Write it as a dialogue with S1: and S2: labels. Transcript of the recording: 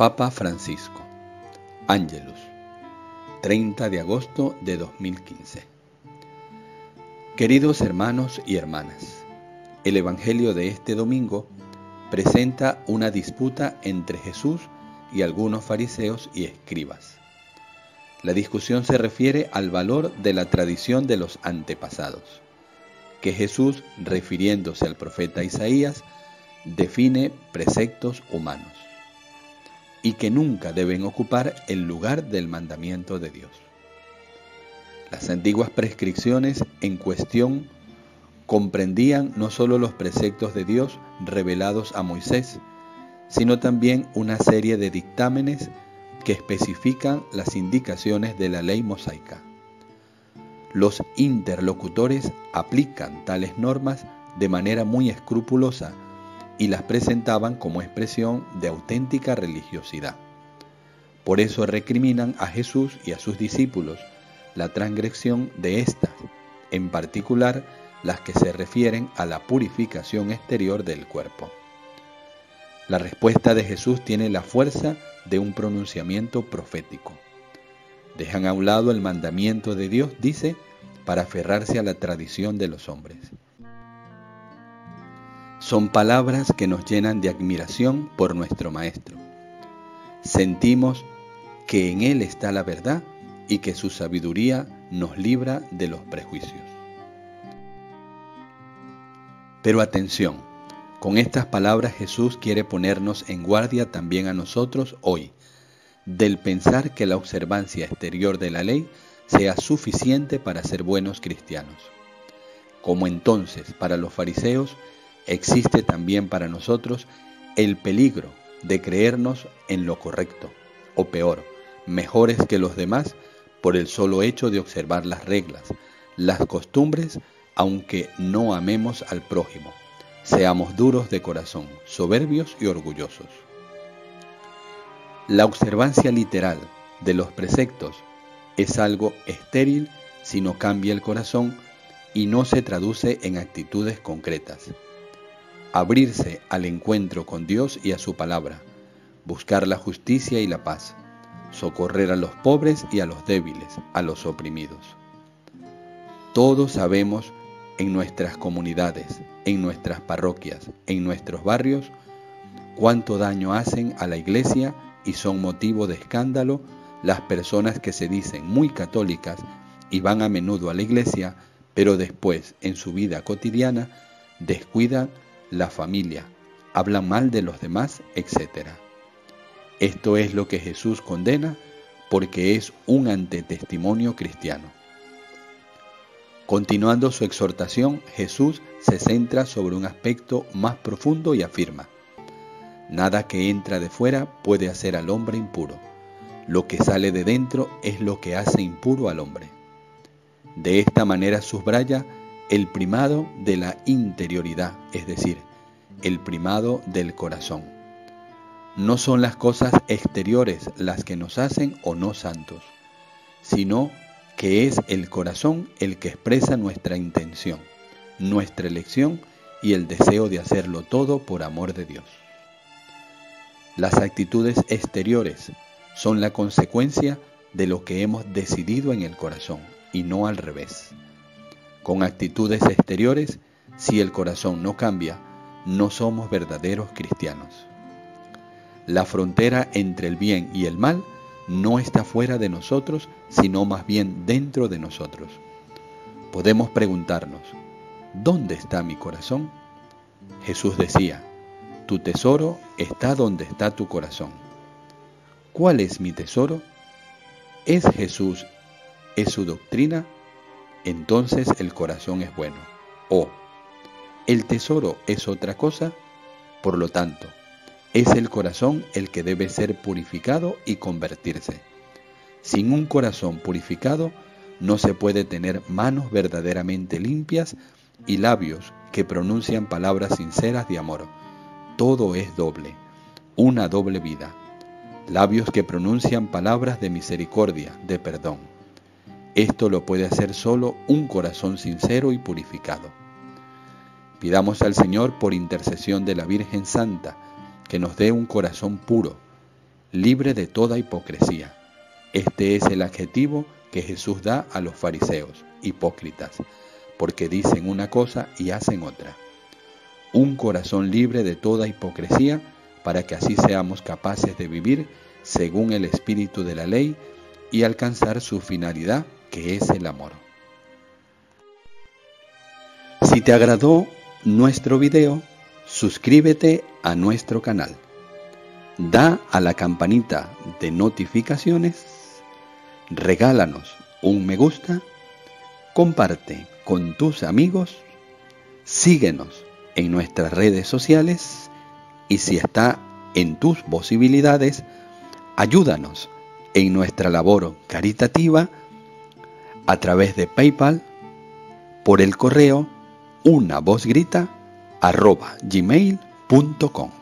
S1: Papa Francisco. Ángelus. 30 de agosto de 2015. Queridos hermanos y hermanas, el Evangelio de este domingo presenta una disputa entre Jesús y algunos fariseos y escribas. La discusión se refiere al valor de la tradición de los antepasados, que Jesús, refiriéndose al profeta Isaías, define preceptos humanos y que nunca deben ocupar el lugar del mandamiento de Dios. Las antiguas prescripciones en cuestión comprendían no solo los preceptos de Dios revelados a Moisés, sino también una serie de dictámenes que especifican las indicaciones de la ley mosaica. Los interlocutores aplican tales normas de manera muy escrupulosa y las presentaban como expresión de auténtica religiosidad. Por eso recriminan a Jesús y a sus discípulos la transgresión de estas, en particular las que se refieren a la purificación exterior del cuerpo. La respuesta de Jesús tiene la fuerza de un pronunciamiento profético. Dejan a un lado el mandamiento de Dios, dice, para aferrarse a la tradición de los hombres. Son palabras que nos llenan de admiración por nuestro Maestro. Sentimos que en Él está la verdad y que su sabiduría nos libra de los prejuicios. Pero atención, con estas palabras Jesús quiere ponernos en guardia también a nosotros hoy, del pensar que la observancia exterior de la ley sea suficiente para ser buenos cristianos. Como entonces para los fariseos existe también para nosotros el peligro de creernos en lo correcto, o peor, mejores que los demás por el solo hecho de observar las reglas, las costumbres, aunque no amemos al prójimo. Seamos duros de corazón, soberbios y orgullosos. La observancia literal de los preceptos es algo estéril si no cambia el corazón y no se traduce en actitudes concretas abrirse al encuentro con Dios y a su palabra, buscar la justicia y la paz, socorrer a los pobres y a los débiles, a los oprimidos. Todos sabemos en nuestras comunidades, en nuestras parroquias, en nuestros barrios, cuánto daño hacen a la iglesia y son motivo de escándalo las personas que se dicen muy católicas y van a menudo a la iglesia, pero después en su vida cotidiana descuidan la familia, hablan mal de los demás, etc. Esto es lo que Jesús condena porque es un antetestimonio cristiano. Continuando su exhortación, Jesús se centra sobre un aspecto más profundo y afirma, Nada que entra de fuera puede hacer al hombre impuro. Lo que sale de dentro es lo que hace impuro al hombre. De esta manera subraya el primado de la interioridad, es decir, el primado del corazón. No son las cosas exteriores las que nos hacen o no santos, sino que es el corazón el que expresa nuestra intención, nuestra elección y el deseo de hacerlo todo por amor de Dios. Las actitudes exteriores son la consecuencia de lo que hemos decidido en el corazón y no al revés. Con actitudes exteriores, si el corazón no cambia, no somos verdaderos cristianos. La frontera entre el bien y el mal no está fuera de nosotros, sino más bien dentro de nosotros. Podemos preguntarnos, ¿dónde está mi corazón? Jesús decía, tu tesoro está donde está tu corazón. ¿Cuál es mi tesoro? ¿Es Jesús? ¿Es su doctrina? Entonces el corazón es bueno. O el tesoro es otra cosa, por lo tanto, es el corazón el que debe ser purificado y convertirse. Sin un corazón purificado no se puede tener manos verdaderamente limpias y labios que pronuncian palabras sinceras de amor. Todo es doble, una doble vida. Labios que pronuncian palabras de misericordia, de perdón esto lo puede hacer solo un corazón sincero y purificado. Pidamos al Señor por intercesión de la Virgen Santa que nos dé un corazón puro libre de toda hipocresía. Este es el adjetivo que Jesús da a los fariseos, hipócritas, porque dicen una cosa y hacen otra. Un corazón libre de toda hipocresía para que así seamos capaces de vivir según el espíritu de la ley y alcanzar su finalidad, que es el amor. Si te agradó nuestro video, suscríbete a nuestro canal. Da a la campanita de notificaciones, regálanos un me gusta, comparte con tus amigos, síguenos en nuestras redes sociales y si está en tus posibilidades, ayúdanos en nuestra labor caritativa a través de PayPal, por el correo una voz grita arroba gmail.com.